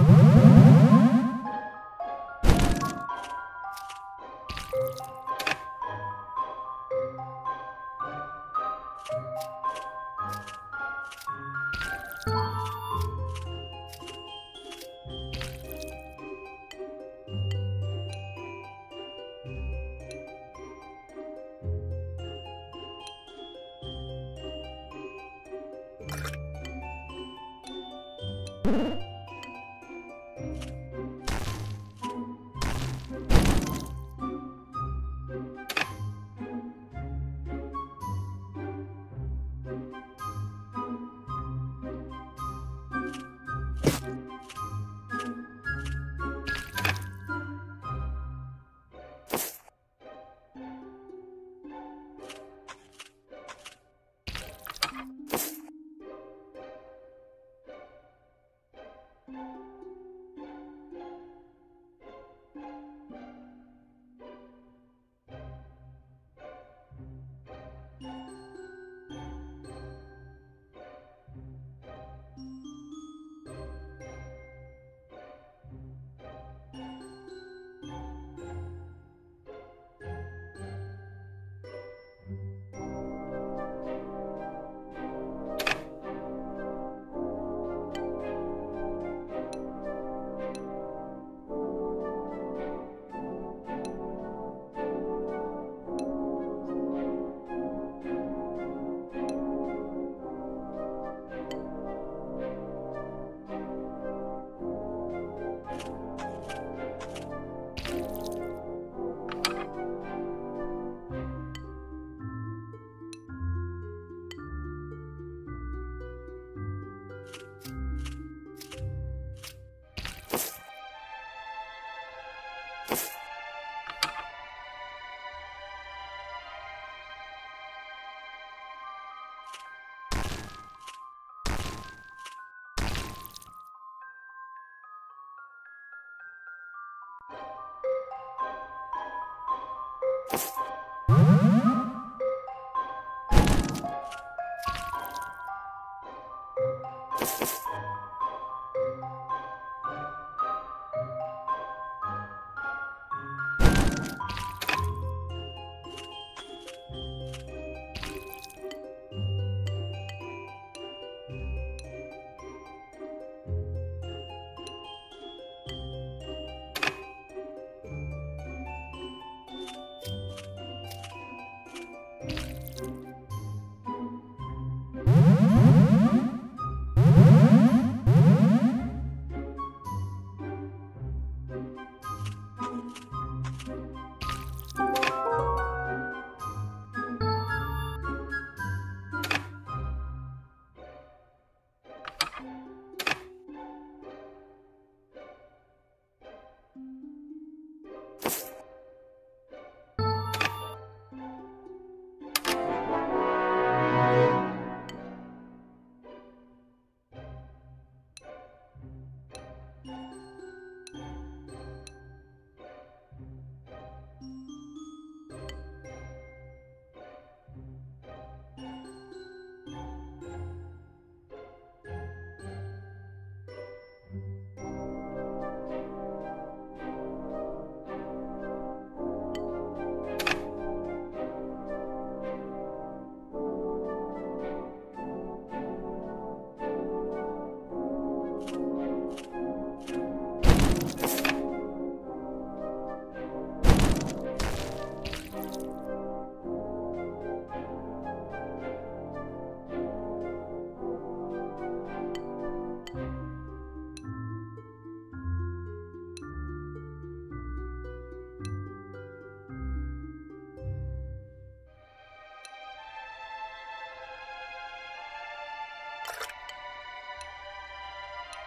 you Thank you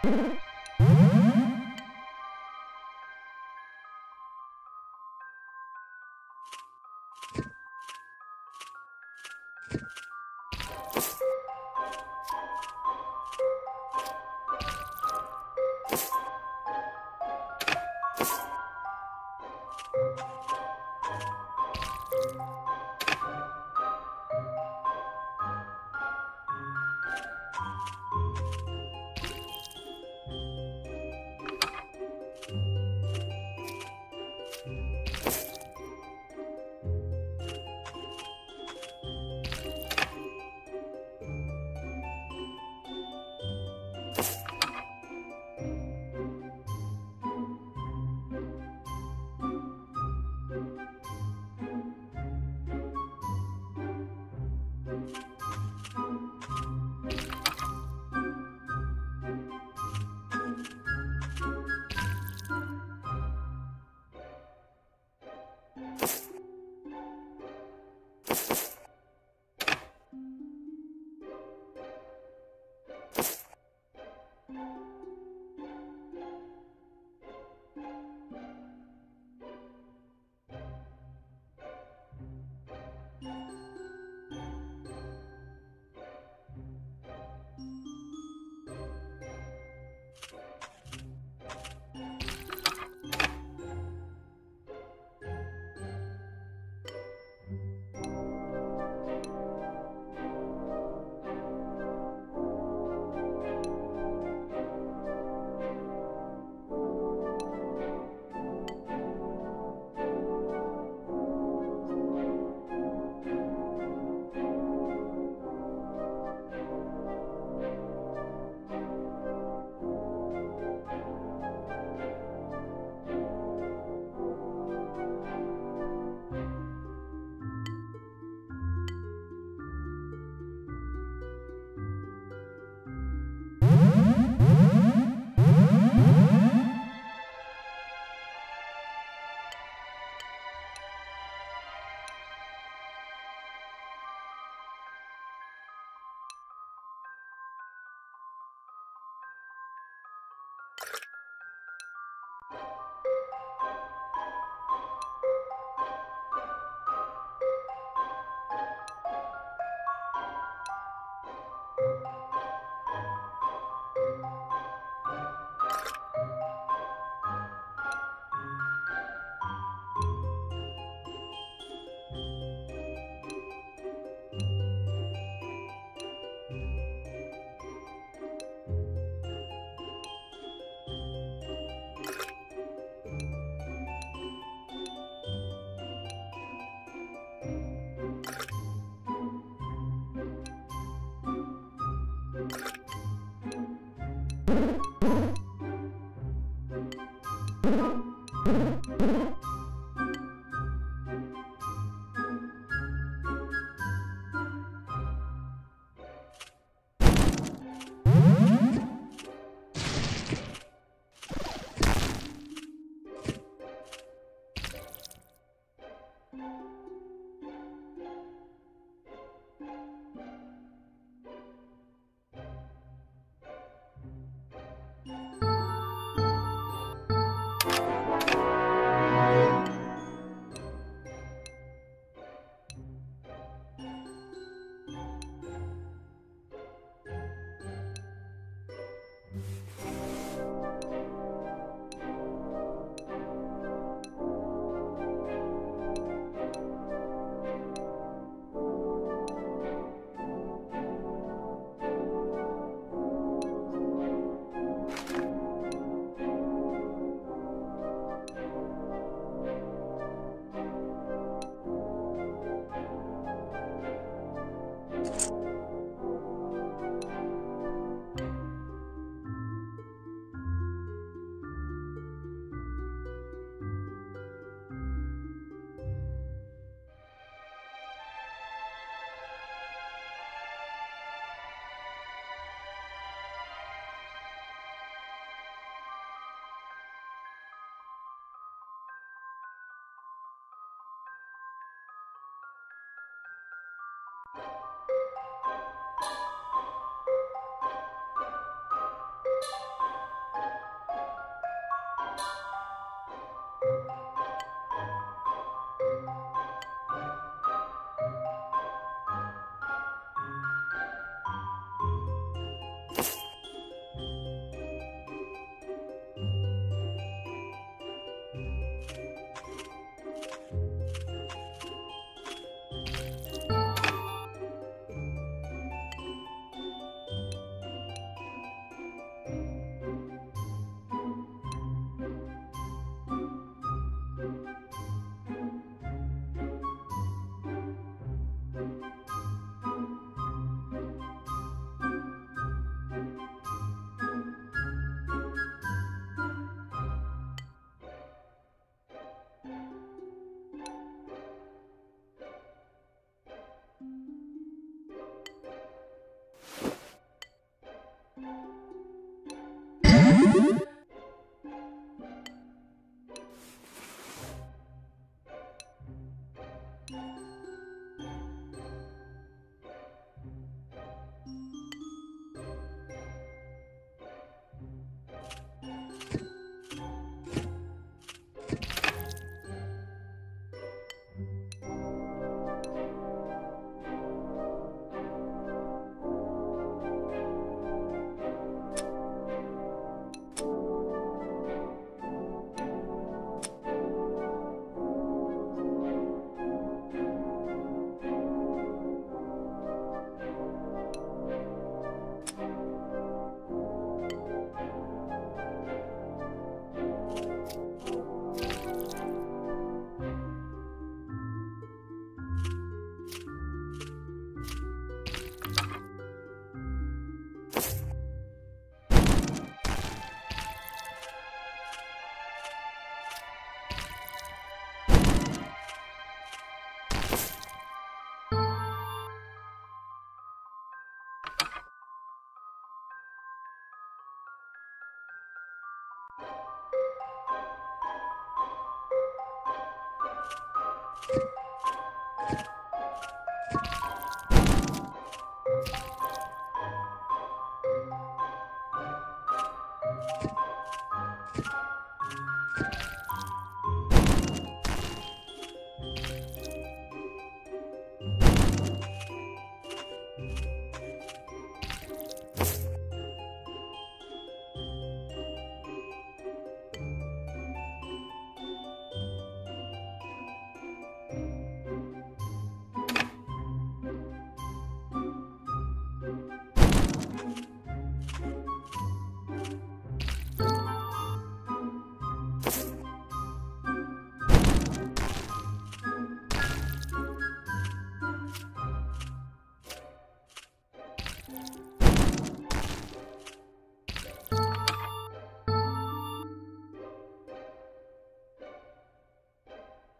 you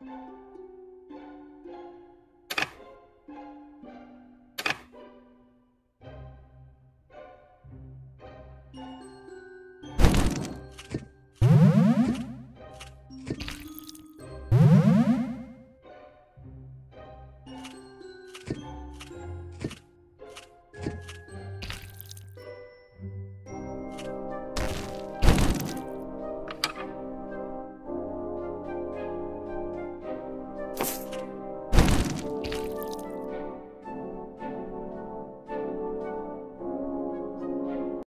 うん。